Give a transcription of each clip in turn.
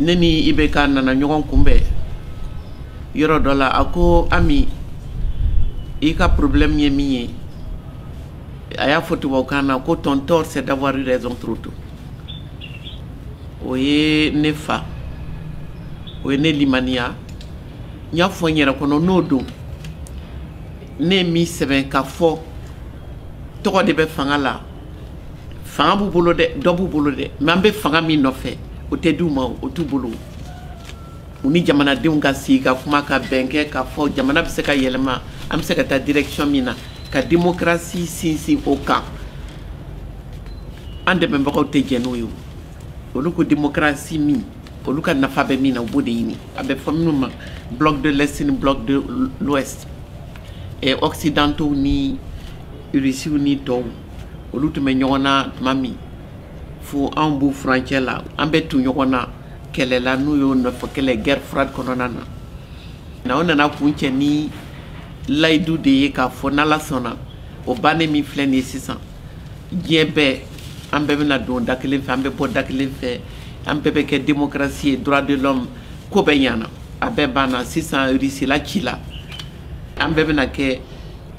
ne ni i bɛ ka nana ɲɔgɔn kunbɛn yɔrɔ dɔ la a ko ami i ka problème ye min ye a y'a fɔ tubabukan na ko ton tort c'est d'avoir eu raison trop tôt o ye ne fa o ye ne limaniya n y'a fɔ n yɛrɛ kɔnɔ n'o don ne ye min sɛbɛn ka fɔ tɔgɔ de bɛ fanga la fanga b'u bolo dɛ dɔ b'u bolo dɛ mɛ an bɛ fanga min nɔfɛ o tɛ di u ma o t'u bolo u ni jamanadenw ka sigi ka kuma ka bɛn kɛ k'a fɔ jamana bɛ se ka yɛlɛma an bɛ se ka taa direction min na ka démocratie sinsin o kan an dɛmɛbagaw tɛ jɛn n'o ye olu ko démocratie min olu ka nafa bɛ min na u b'o de ɲini a bɛ fɔ minnu ma bloc de l'est ni bloc de l'ouest occidentaux ni irisiw ni tɔw olu tun bɛ ɲɔgɔn na tuma min fo anw b'u furancɛ la an bɛ tu ɲɔgɔn na kɛlɛ la n'u y'o nɔfɛ kɛlɛ gɛrɛ fura kɔnɔna na na o nana kun cɛ ni layidu de ye k'a fɔ n'ala sɔnna o bannen min filɛ nin ye sisan diɲɛ bɛɛ an bɛɛ bɛna don da kelen fɛ an bɛ bɔ da kelen fɛ an bɛɛ bɛ kɛ démocratie ye droit de l'homme ko bɛɛ ɲana a bɛɛ banna sisan risila ci la an bɛɛ bɛna kɛ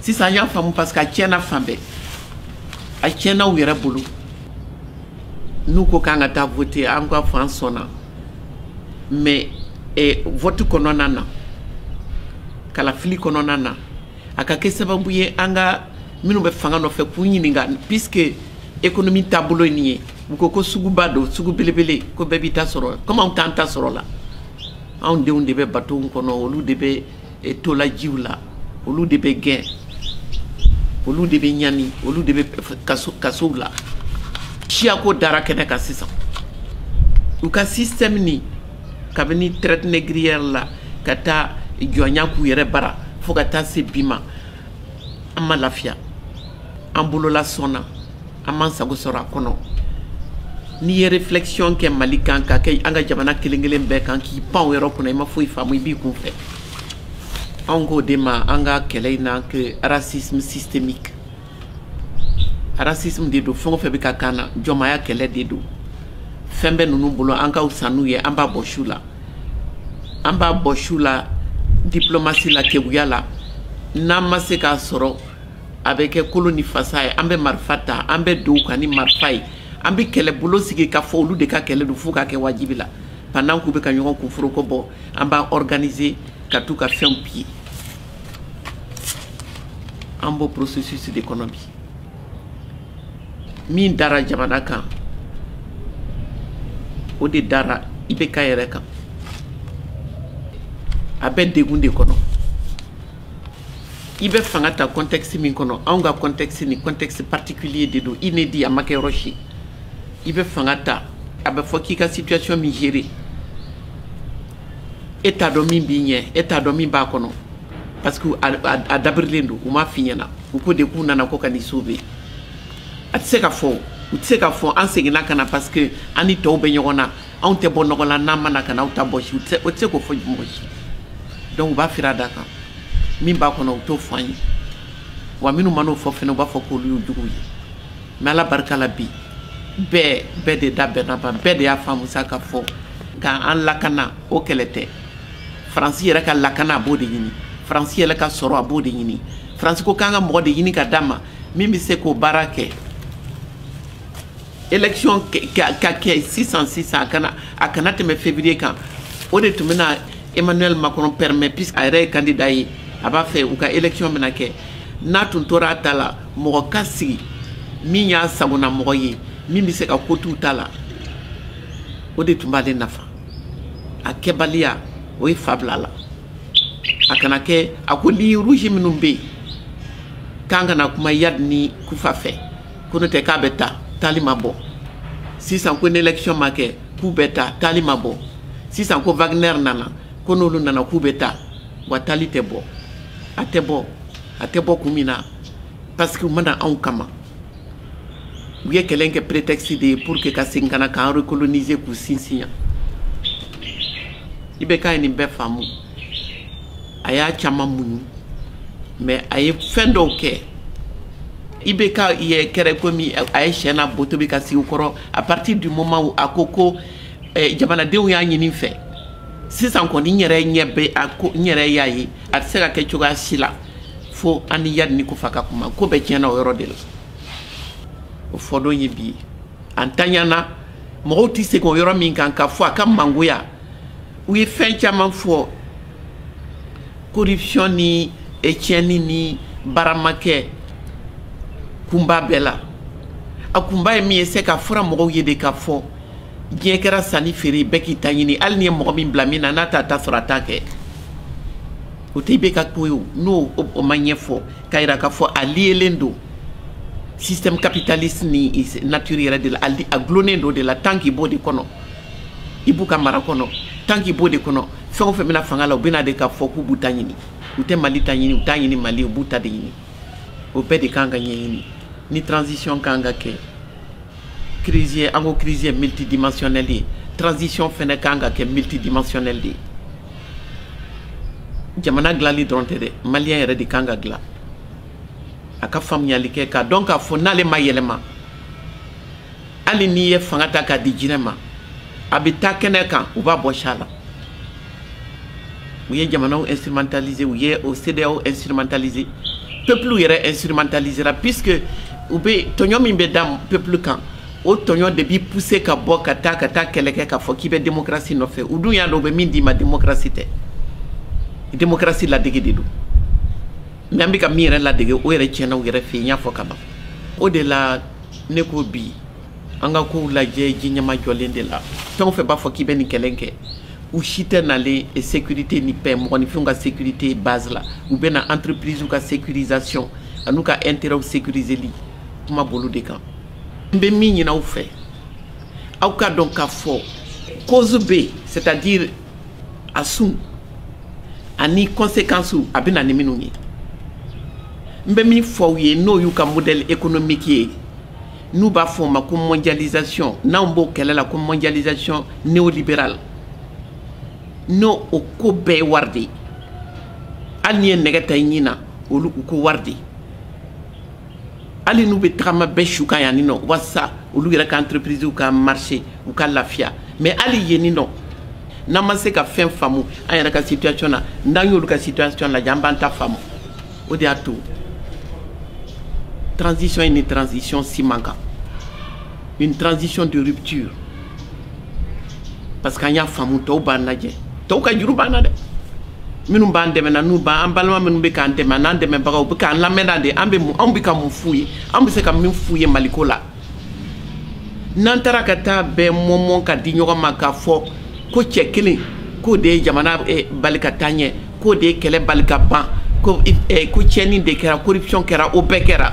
sisan y'a faamu parce que a tiɲɛna fan bɛɛ a tiɲɛna u yɛrɛ bolo n'u ko k'an ka taa vote an ka fɔ an sɔnna mais eh, vote kɔnɔna na kalafili kɔnɔna na a ka kɛ sababu ye an ka minnu bɛ fanga nɔfɛ k'u ɲininka puisque économie taabolo ye nin ye u ko ko suguba don sugu belebele ko bɛɛ b'i ta sɔrɔ comme anw t'an ta sɔrɔ la anw denw de bɛ batonw kɔnɔ olu de bɛ e tola jiw la olu de bɛ gɛn olu de bɛ ɲami olu de bɛ kaso kasow la siyako dara kɛnɛ kan sisan u ka système ni kabini traite négrière la ka taa jɔnya k'u yɛrɛ bara fo ka taa se bi ma an ma lafiya an bolola sɔnna an m'an sago sɔrɔ a kɔnɔ n'i ye réflexion kɛ mali kan ka kɛ an ka jamana kelen kelen bɛɛ kan k'i pan o yɔrɔ kunna i ma foyi faamu i b'i kun fɛ anw k'o de ma an ka kɛlɛ in na que racisme systémique racisme de don fɛn o fɛn bɛ ka kan na jɔnmaya kɛlɛ de don fɛn bɛ ninnu bolo an ka fisa n'u ye an b'a bɔ su la an b'a bɔ su la diplomasi la keguya la n'an ma se k'a sɔrɔ a bɛ kɛ kolo ni fasa ye an bɛ marifa ta an bɛ don ka ni marifa ye an bɛ kɛlɛbolo sigi ka fɔ olu de ka kɛlɛ don fo ka kɛ wajibi la pandan k'u bɛ ka ɲɔgɔn kunforoko bɔ an b'a organiser ka t'u ka fɛnw piye an b'o processus de kɔnɔ bi min dara jamana kan o de dara i bɛ ka yɛrɛ kan a bɛ degun de kɔnɔ i bɛ fanga ta contexte min kɔnɔ anw ka contexte ni contexte particulier de don inédit a ma kɛ yɔrɔ si i bɛ fanga ta a bɛ fɔ k'i ka situation min gérer e t'a dɔn min b'i ɲɛ e t'a dɔn min b'a kɔnɔ parce que a dabirilen don u m'a f'i ɲɛna u ko de k'u nana ko ka n'i sauver a tɛ se ka fɔ u tɛ se ka fɔ an seginna ka na parce que an ni tɔw bɛ ɲɔgɔn na anw tɛ bɔ nɔgɔ la n'an mana ka n'aw ta bɔ si o tɛ o tɛ se k'o fɔ mɔgɔ si donc u b'a fira a da kan min b'a kɔnɔ u t'o fɔ an ye wa minnu man'o fɔ fana u b'a fɔ k'olu y'u juguw ye mais ala barika la bi bɛɛ bɛɛ de da bɛnna ban bɛɛ de y'a faamu sa ka fɔ k'an lakana o kɛlɛ tɛ faransi yɛrɛ ka lakana a b'o de ɲini faransi yɛrɛ ka sɔrɔ a b'o de ɲini faransi ko k'an ka mɔgɔ de ɲini ka d'a ma min bɛ se k'o baara kɛ élection ka kɛ sisan sisan a kana a kana tɛmɛ février kan o de tun bɛna emmanuel macron permet puisque a yɛrɛ ye candidat ye a b'a fɛ u ka élection bɛna kɛ n'a tun tora a ta la mɔgɔ ka sigi min y'a sagona mɔgɔ ye min bɛ se ka ko t'u ta la o de tun b'ale nafa a kɛbaliya o ye fa bila la a kana kɛ a ko ni rouge minnu bɛ yen k'an kana kuma yad ni kufa fɛ ko n'o tɛ k'a bɛ ta taali ma bɔ sisan ko ni élection ma kɛ k'u bɛ ta taali ma bɔ sisan ko Wagner nana ko n'olu nana k'u bɛ ta wa taali tɛ bɔ a tɛ bɔ a tɛ bɔ kun min na parce que u mana anw kama u ye kɛlɛ in kɛ prétexte de ye pour que ka segin ka na k'an recoloniser k'u sinsin yan i bɛ k'a ye nin bɛɛ faamu a y'a caman muɲu mais a ye fɛn dɔw kɛ i bɛ ka yɛ kɛrɛ komi a ye sɛ n'a bo tobi ka sigi u kɔrɔ à partir du moment où a ko ko eh, jamanadenw y'a ɲini fɛ sisan kɔni n yɛrɛ ɲɛ bɛ a ko n yɛrɛ y'a ye a tɛ se ka kɛ cogoya si la fo an ni yadi ni ko fa ka kuma ko bɛɛ tiɲɛna o yɔrɔ de la o fɔdon ye bi ye an tanyana mɔgɔw tɛ segin o yɔrɔ min kan ka fɔ a ka mangoya u ye fɛn caman fɔ corruption ni tiɲɛni eh, ni baramakɛ kunba bɛɛ la a kunba ye min ye se ka fura mɔgɔw ye de ka fɔ diɲɛ kɛra sanni feere bɛɛ k'i ta ɲini hali ni ye mɔgɔ min bila min na n'a t'a ta sɔrɔ a t'a kɛ o tɛ bɛ ka ko ye n'o o ma ɲɛfɔ k'a yira k'a fɔ a liyelen don système capitaliste ni nature yɛrɛ de la a gulonnen don de la tant k'i b'o de kɔnɔ i b'u ka mara kɔnɔ tant que b'o de kɔnɔ fɛn o fɛn bɛna fanga la u bɛna de ka fɔ k'u b'u ta ɲini u tɛ mali ta ɲini u t'a ɲini mali u b'u ta de ɲini o bɛɛ de kan ka ɲɛɲini ni transition kan ka kɛ crise ye an ko crise ye multidimensionnelle ye transition fɛnɛ kan ka kɛ multidimensionnelle de ye jamana dilanli dɔrɔn tɛ dɛ maliyɛn yɛrɛ de kan ka dilan a ka faamuyali kɛ k'a dɔn k'a fɔ n'ale ma yɛlɛma hali n'i ye fanga ta k'a di jinɛ ma a bɛ taa kɛnɛ kan u b'a bɔ sa la u ye jamanaw instrumentaliser u ye o CEDEAO instrumentaliser peuple yɛrɛ instrumentalisera puisque u bɛ tɔɲɔ min bɛ da peuple kan o tɔɲɔ de bi pousser ka bɔ ka taa ka taa kɛlɛ kɛ k'a fɔ k'i bɛ démocratie nɔfɛ u dun y'a dɔn u bɛ min d'i ma démocratie tɛ démocratie ladege de don mais an bɛ ka min yɛrɛ ladege o yɛrɛ tiɲɛna u yɛrɛ fɛ yen n y'a fɔ ka ban o de la Ne ko bi an ka kow lajɛ ji ɲɛma jɔlen de la fɛn o fɛn b'a fɔ k'i bɛ nin kɛlɛ kɛ u si tɛ nalen sécurité ni paix mɔgɔninfinw ka sécurité base la u bɛ na entreprises ka sécurisation an'u ka intérêts sécurisés li kuma b'olu de kan n bɛ min ɲini aw fɛ aw ka dɔn k'a fɔ cause bɛ yen c'est à dire a sun ani conséquences a bɛ na ni minnu ye n bɛ min fɔ aw ye n'o y'u ka modèle économique ye n'u b'a fɔ o ma ko mondialisation n'anw b'o kɛlɛ la ko mondialisation néolibérale n'o o ko bɛɛ ye wari de ye hali n'i ye nɛgɛ ta i ɲin na olu u ko wari de ye hali n'u bɛ tagama bɛɛ su kan yan ni nɔ walasa olu yɛrɛ ka entreprise ka marché u ka lafiya mais hali yen ni nɔ n'an ma se ka fɛn faamu an yɛrɛ ka situation na n'an y'olu ka situation lajɛ an b'an ta faamu o de y'a to transition ye ni transition si man kan une transition de rupture parce que an y'a faamu tɔw b'an lajɛ tɔw ka juru b'an na dɛ minnu b'an dɛmɛna n'u b'an an balima minnu bɛ k'an dɛmɛ n'an dɛmɛbagaw bɛ k'an lamɛnna de an bɛ mun anw bɛ ka mun f'u ye an bɛ se ka min f'u ye maliko la n'an taara ka taa bɛɛ mɔmɔ ka di ɲɔgɔn ma k'a fɔ ko cɛ kelen k'o de ye jamana bali ka taa ɲɛ k'o de ye kɛlɛ bali ka ban ko tiɲɛni de kɛra corruption kɛra o bɛɛ kɛra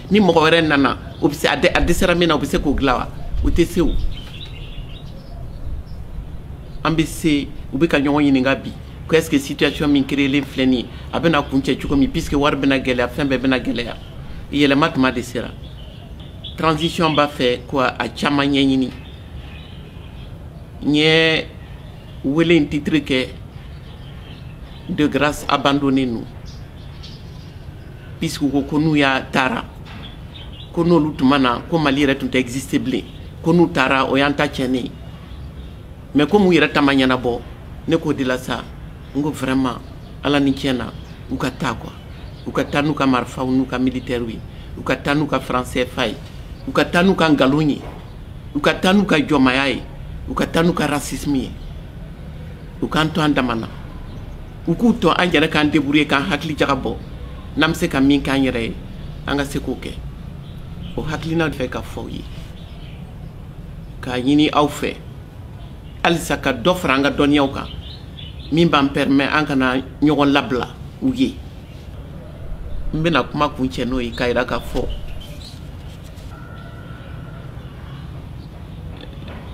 ni mɔgɔ wɛrɛ nana o bɛ se a dɛsɛra min na o bɛ se k'o dilan wa o tɛ se o an bɛ se u bɛ ka ɲɔgɔn ɲininka bi ko est-ce que situation min créelen filɛ nin ye a bɛna kun cɛ cogo min puisque wari bɛna gɛlɛya fɛn bɛɛ bɛna gɛlɛya yɛlɛma tuma de sera transition b'a fɛ ko a caman ɲɛɲini n ye wele in titre kɛ Donra a bandonnen don p ko ko n'u y'a taara ko n'olu tun na ko mali yɛrɛ tun tɛgzsi bilen ko n'u taara o y'an ta cɛnnen ye mɛ ko n'u yɛrɛ taama ɲɛnabɔ ne k'o de la sa n ko fɛrɛma ala ni cɛ na u ka taa qu u ka taa n'u ka marifaw n'u ka mili terirw ye u ka taa n'u ka faransɛfa ye u ka taa n'u ka nkalon ye u ka taa n'u ka jɔnmaya ye u ka taa n'u ka sismi ye u k'an to an dama na u k'u to an yɛrɛ k'an deburu ye k'an hakili jaga bɔ n'an bɛ se ka min k'an yɛrɛ ye an ka se k'o kɛ o hakilina fɛ ka fɔw ye k'a ɲini aw fɛ halisa ka dɔ fara an ka dɔnniyaw kan min b'an pɛrɛmɛ an kana ɲɔgɔn labila u ye n bɛna kuma kun cɛ n'o ye k'a jira ka fɔ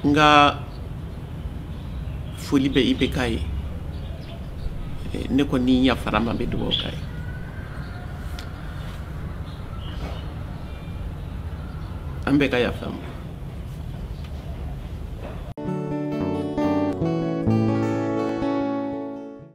n ka foli bɛ ibk ye ne kɔni yafara ma bɛ dugawu ka ye an bɛɛ ka yafa ma